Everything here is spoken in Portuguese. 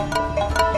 Música